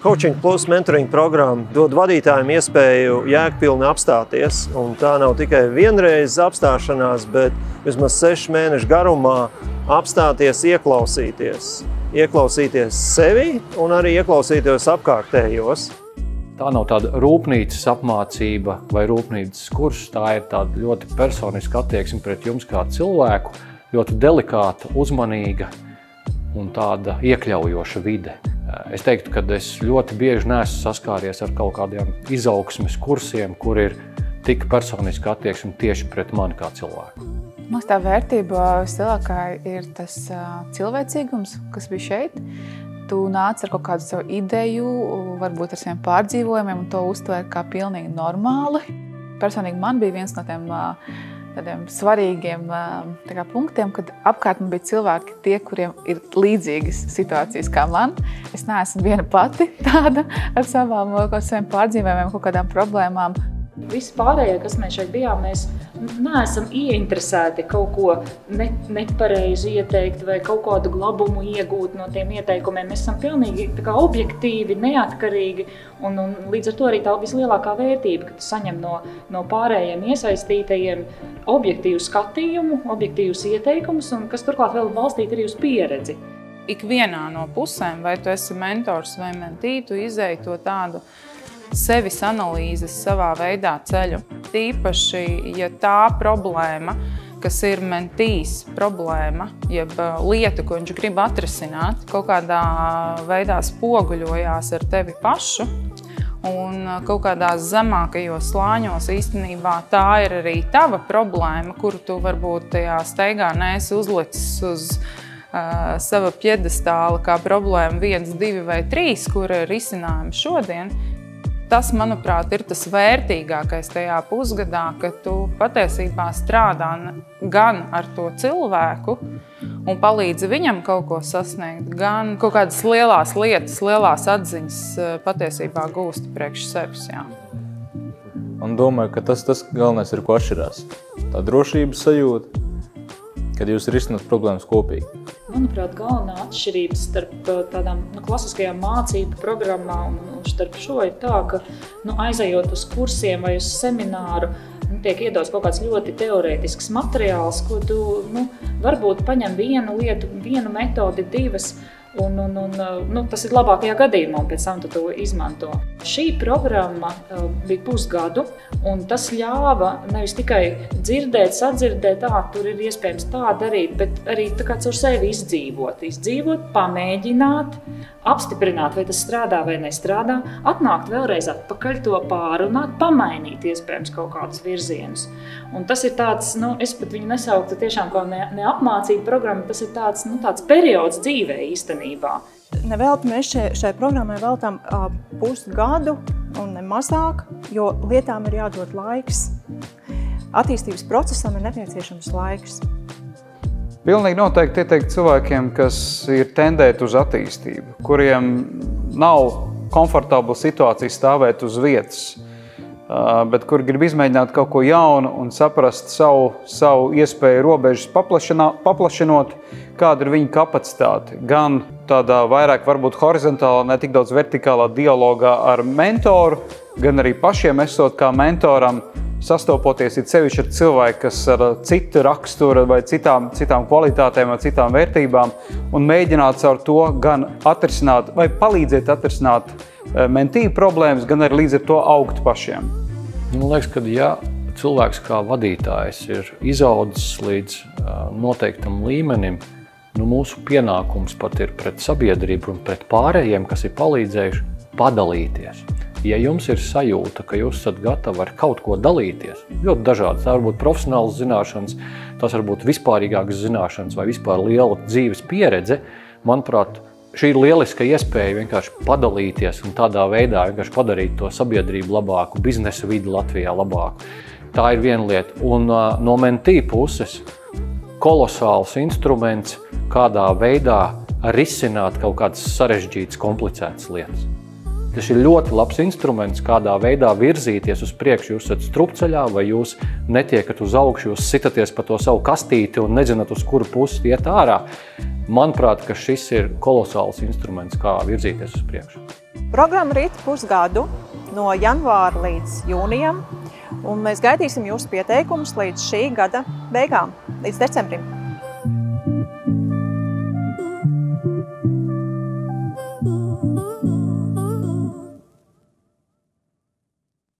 Coaching Plus mentoring programma dod vadītājiem iespēju jēgpilni apstāties. Un tā nav tikai vienreizes apstāšanās, bet vismaz sešu mēnešu garumā apstāties, ieklausīties. Ieklausīties sevi un arī ieklausīties apkārtējos. Tā nav tāda rūpnīcas apmācība vai rūpnīcas kurs. Tā ir tāda ļoti personiska attieksme pret jums kā cilvēku, ļoti delikāta, uzmanīga un tāda iekļaujoša vide. Es teiktu, ka es ļoti bieži neesmu saskāries ar kaut kādiem izaugsmes kursiem, kur ir tik personiska attieksme tieši pret mani kā cilvēku. Mums tā vērtība vislielākā ir tas cilvēcīgums, kas bija šeit. Tu nāc ar kaut kādu savu ideju, varbūt ar saviem pārdzīvojumiem, un to uztver kā pilnīgi normāli. Personīgi man bija viens no tiem uh, tādiem svarīgiem kā, punktiem, kad apkārt man bija cilvēki, tie, kuriem ir līdzīgas situācijas kā man. Es neesmu viena pati tāda ar savām, saviem pārdzīvojumiem, kaut kādām problēmām. Visi pārējie, kas mēs šeit bijām, mēs neesam ieinteresēti kaut ko nepareizi ieteikt vai kaut kādu labumu iegūt no tiem ieteikumiem. Mēs esam pilnīgi objektīvi, neatkarīgi. Un, un līdz ar to arī tā vislielākā vērtība, ka tu saņem no, no pārējiem iesaistītajiem objektīvu skatījumu, objektīvus ieteikumus, un kas turklāt vēl balstīt arī uz pieredzi. Ikvienā no pusēm, vai tu esi mentors vai mentītu, izēj to tādu sevis analīzes savā veidā ceļu. Tīpaši, ja tā problēma, kas ir mentīs problēma, jeb uh, lieta, ko viņš grib atrisināt, kaut kādā veidā spoguļojās ar tevi pašu, Un uh, kaut kādās zemākajos slāņos īstenībā tā ir arī tava problēma, kuru tu varbūt tajā steigā neesi uzlicis uz uh, sava piedestāla kā problēma viens, divi vai trīs, kur ir risinājumi šodien. Tas, manuprāt, ir tas vērtīgākais tajā pusgadā, ka tu patiesībā strādā gan ar to cilvēku un palīdzi viņam kaut ko sasniegt, gan kaut kādas lielās lietas, lielās atziņas eh, patiesībā gūst priekš sevis. Jā. Un domāju, ka tas tas galvenais ir, ko atšķirās. Tā drošības sajūta, kad jūs risināt problēmas kopīgi. Manuprāt, galvenā atšķirība starp uh, tādām nu, klasiskajām mācību programmām un starp šo ir tā, ka nu, aizejot uz kursiem vai uz semināru, nu, tiek iedots kaut kāds ļoti teorētisks materiāls, ko tu nu, varbūt paņem vienu lietu, vienu metodi, divas, Un, un, un, nu, tas ir labākajā gadījumā, un pēc tam to izmanto. Šī programma uh, bija pusgadu, un tas ļāva nevis tikai dzirdēt, sadzirdēt, tā tur ir iespējams tā darīt, bet arī tā kā caur sevi izdzīvot. Izdzīvot, pamēģināt, apstiprināt, vai tas strādā vai nestrādā, atnākt vēlreiz atpakaļ, to pārunāt, pamainīt iespējams kaut kādus virzienus. Un tas ir tāds, nu, es pat viņu nesauktu tiešām kā ne, neapmācību programmu, tas ir tāds, nu, tāds periods dzīvē īstenībā īstenībā. Nevelti mēs šai, šai programmai veltām pusgadu un ne mazāk, jo lietām ir jādod laiks. Attīstības procesam ir nepieciešams laiks. Pilnīgi noteikti ieteikt cilvēkiem, kas ir tendēti uz attīstību, kuriem nav komfortabla situācija stāvēt uz vietas, bet kur grib izmēģināt kaut ko jaunu un saprast savu, savu iespēju robežas paplašinot, kāda ir viņa kapacitāte. Gan tādā vairāk varbūt horizontālā, ne tik daudz vertikālā dialogā ar mentoru, gan arī pašiem esot kā mentoram, sastopoties ir sevišķi ar cilvēku, kas ar citu raksturu vai citām, citām kvalitātēm vai citām vērtībām, un mēģināt caur to gan atrisināt vai palīdzēt atrisināt mentīvu problēmas, gan arī līdz ar to augt pašiem. Man liekas, ka ja cilvēks kā vadītājs ir izaudzis līdz uh, noteiktam līmenim, nu, mūsu pienākums pat ir pret sabiedrību un pret pārējiem, kas ir palīdzējuši, padalīties. Ja jums ir sajūta, ka jūs esat gatavi ar kaut ko dalīties, ļoti dažādas, tā var būt profesionāls zināšanas, tas var būt vispārīgākas zināšanas vai vispār liela dzīves pieredze, manuprāt, šī ir lieliska iespēja vienkārši padalīties un tādā veidā vienkārši padarīt to sabiedrību labāku, biznesa vidi Latvijā labāku. Tā ir viena lieta. Un uh, no mentī puses kolosāls instruments, kādā veidā risināt kaut kādas sarežģītas, komplicētas lietas. Tas ir ļoti labs instruments, kādā veidā virzīties uz priekšu. Jūs esat strupceļā, vai jūs netiekat uz augšu, jūs sitaties pa to savu kastīti un nezināt, uz kuru pusi iet ārā. Manuprāt, šis ir kolosāls instruments, kā virzīties uz priekšu. Programma rīt pusgadu no janvāra līdz jūnijam, un mēs gaidīsim jūsu pieteikumus līdz šī gada beigām, līdz decembrim.